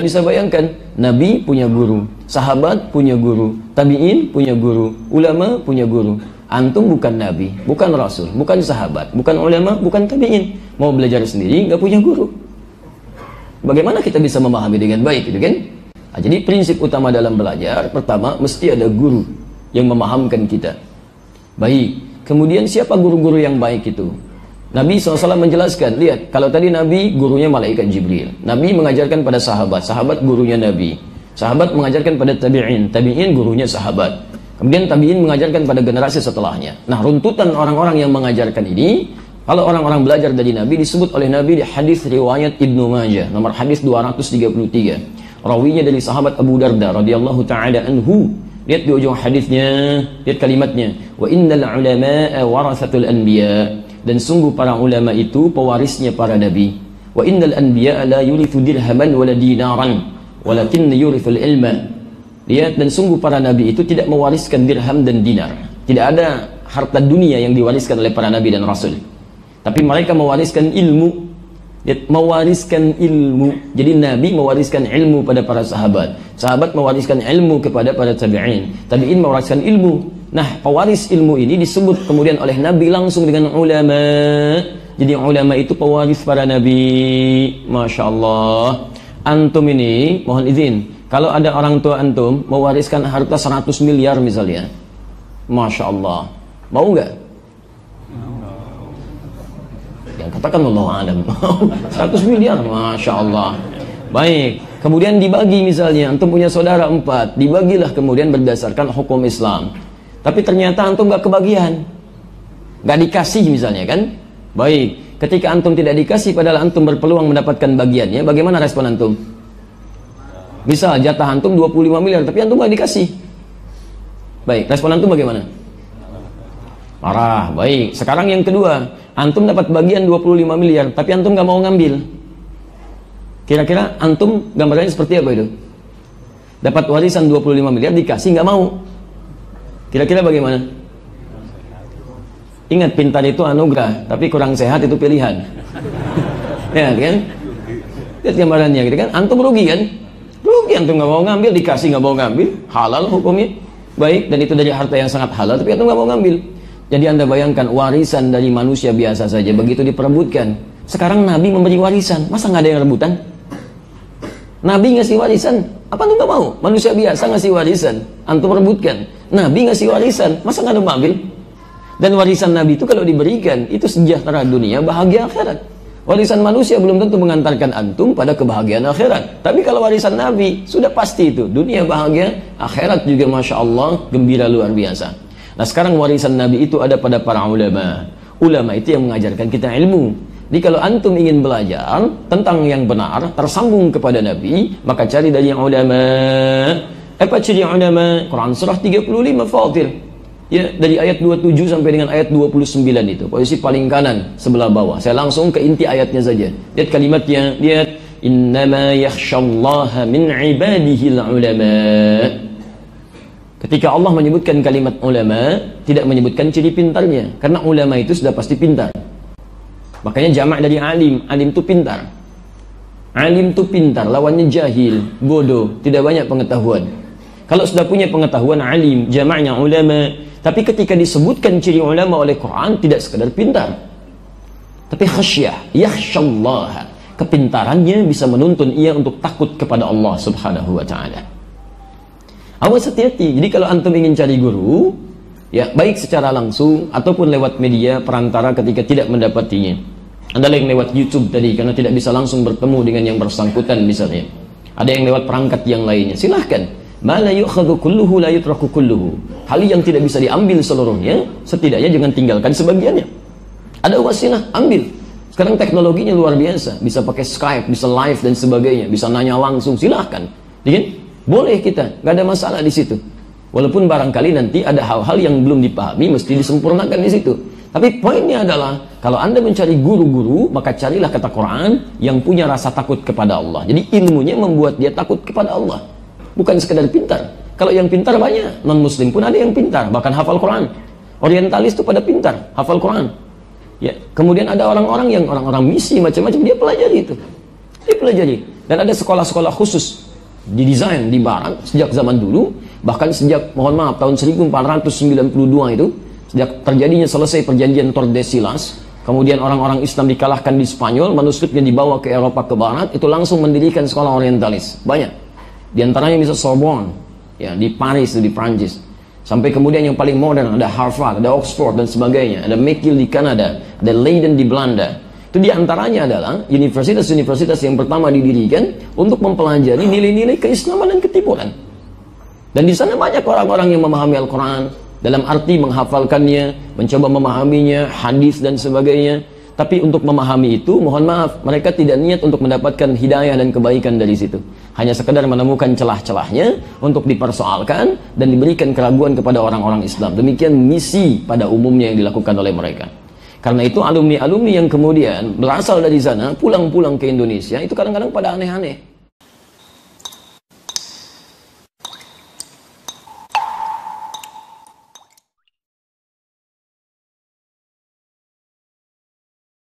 Bisa bayangkan, Nabi punya guru, sahabat punya guru, tabi'in punya guru, ulama punya guru. Antum bukan Nabi, bukan Rasul, bukan sahabat, bukan ulama, bukan tabi'in. Mau belajar sendiri, nggak punya guru. Bagaimana kita bisa memahami dengan baik, gitu kan? Nah, jadi prinsip utama dalam belajar, pertama mesti ada guru yang memahamkan kita. Baik, kemudian siapa guru-guru yang baik itu? Nabi SAW menjelaskan, lihat, kalau tadi Nabi gurunya malaikat Jibril. Nabi mengajarkan pada sahabat, sahabat gurunya Nabi. Sahabat mengajarkan pada tabi'in, tabi'in gurunya sahabat. Kemudian tabi'in mengajarkan pada generasi setelahnya. Nah, runtutan orang-orang yang mengajarkan ini, kalau orang-orang belajar dari Nabi, disebut oleh Nabi di hadis riwayat Ibnu Majah, nomor hadis 233. Rawinya dari sahabat Abu Darda radhiyallahu taala anhu. Lihat di ujung hadisnya, lihat kalimatnya. Wa innal ulama'a warathatul anbiya' dan sungguh para ulama itu pewarisnya para nabi. Wa innal anbiya la yurithu dirhaman wala dinaran walakin yurithul ilma. Lihat dan sungguh para nabi itu tidak mewariskan dirham dan dinar. Tidak ada harta dunia yang diwariskan oleh para nabi dan rasul. Tapi mereka mewariskan ilmu. Mewariskan ilmu. Jadi nabi mewariskan ilmu pada para sahabat. Sahabat mewariskan ilmu kepada para tabi'in. Tabi'in mewariskan ilmu Nah, pewaris ilmu ini disebut kemudian oleh Nabi langsung dengan ulama. Jadi ulama itu pewaris para Nabi. Masya Allah. Antum ini, mohon izin, kalau ada orang tua antum mewariskan harta 100 miliar misalnya. Masya Allah. Mau nggak? Yang katakan Allah Adam. 100 miliar, Masya Allah. Baik. Kemudian dibagi misalnya, antum punya saudara empat. Dibagilah kemudian berdasarkan hukum Islam tapi ternyata antum gak kebagian. Gak dikasih misalnya kan? Baik, ketika antum tidak dikasih padahal antum berpeluang mendapatkan bagiannya, bagaimana respon antum? Misal jatah antum 25 miliar, tapi antum gak dikasih. Baik, respon antum bagaimana? Marah, baik. Sekarang yang kedua, antum dapat bagian 25 miliar, tapi antum gak mau ngambil. Kira-kira antum gambarnya seperti apa itu? Dapat warisan 25 miliar, dikasih nggak mau. Kira-kira bagaimana? Ingat pintar itu anugerah, tapi kurang sehat itu pilihan. ya kan? Lihat gambarannya gitu kan? Antum rugi kan? Rugi antum nggak mau ngambil, dikasih nggak mau ngambil, halal hukumnya. Baik, dan itu dari harta yang sangat halal, tapi antum nggak mau ngambil. Jadi anda bayangkan warisan dari manusia biasa saja begitu diperebutkan. Sekarang Nabi memberi warisan, masa nggak ada yang rebutan? Nabi ngasih warisan, apa antum mau? Manusia biasa ngasih warisan, antum rebutkan. Nabi ngasih warisan, masa nggak ada ambil? Dan warisan Nabi itu kalau diberikan, itu sejahtera dunia, bahagia akhirat. Warisan manusia belum tentu mengantarkan antum pada kebahagiaan akhirat. Tapi kalau warisan Nabi, sudah pasti itu. Dunia bahagia, akhirat juga Masya Allah, gembira luar biasa. Nah sekarang warisan Nabi itu ada pada para ulama. Ulama itu yang mengajarkan kita ilmu. Jadi kalau antum ingin belajar tentang yang benar, tersambung kepada Nabi, maka cari dari yang ulama. Apa ciri ulama? Quran surah 35 Fatir. Ya, dari ayat 27 sampai dengan ayat 29 itu. Posisi paling kanan sebelah bawah. Saya langsung ke inti ayatnya saja. Lihat kalimatnya, lihat innama yakhshallaha min ibadihi ulama. Ketika Allah menyebutkan kalimat ulama, tidak menyebutkan ciri pintarnya. Karena ulama itu sudah pasti pintar. Makanya jamak dari alim, alim itu pintar. Alim itu pintar, lawannya jahil, bodoh, tidak banyak pengetahuan. Kalau sudah punya pengetahuan alim, jamaknya ulama, tapi ketika disebutkan ciri ulama oleh Quran tidak sekadar pintar. Tapi khasyah, yakhsyallah. Kepintarannya bisa menuntun ia untuk takut kepada Allah Subhanahu wa taala. Awas hati-hati. Jadi kalau antum ingin cari guru, ya baik secara langsung ataupun lewat media perantara ketika tidak mendapatinya ada yang lewat YouTube tadi karena tidak bisa langsung bertemu dengan yang bersangkutan misalnya ada yang lewat perangkat yang lainnya silahkan Mala yukhadhu kulluhu la yutraku kulluhu. Hal yang tidak bisa diambil seluruhnya, setidaknya jangan tinggalkan sebagiannya. Ada wasilah, ambil. Sekarang teknologinya luar biasa, bisa pakai Skype, bisa live dan sebagainya, bisa nanya langsung, silahkan. Jadi, boleh kita, nggak ada masalah di situ. Walaupun barangkali nanti ada hal-hal yang belum dipahami mesti disempurnakan di situ. Tapi poinnya adalah kalau Anda mencari guru-guru, maka carilah kata Quran yang punya rasa takut kepada Allah. Jadi ilmunya membuat dia takut kepada Allah. Bukan sekedar pintar. Kalau yang pintar banyak, non muslim pun ada yang pintar, bahkan hafal Quran. Orientalis itu pada pintar, hafal Quran. Ya, kemudian ada orang-orang yang orang-orang misi macam-macam dia pelajari itu. Dia pelajari. Dan ada sekolah-sekolah khusus didesain di barat sejak zaman dulu, bahkan sejak mohon maaf tahun 1492 itu, sejak terjadinya selesai perjanjian Tordesillas, kemudian orang-orang Islam dikalahkan di Spanyol, manuskripnya dibawa ke Eropa ke barat, itu langsung mendirikan sekolah orientalis. Banyak. Di antaranya bisa Sorbonne, ya di Paris di Prancis. Sampai kemudian yang paling modern ada Harvard, ada Oxford dan sebagainya, ada McGill di Kanada, ada Leiden di Belanda. Itu di antaranya adalah universitas-universitas yang pertama didirikan untuk mempelajari nilai-nilai keislaman dan ketipuan. Dan di sana banyak orang-orang yang memahami Al-Quran dalam arti menghafalkannya, mencoba memahaminya, hadis dan sebagainya. Tapi untuk memahami itu, mohon maaf, mereka tidak niat untuk mendapatkan hidayah dan kebaikan dari situ. Hanya sekedar menemukan celah-celahnya untuk dipersoalkan dan diberikan keraguan kepada orang-orang Islam. Demikian misi pada umumnya yang dilakukan oleh mereka. Karena itu alumni-alumni yang kemudian berasal dari sana, pulang-pulang ke Indonesia, itu kadang-kadang pada aneh-aneh.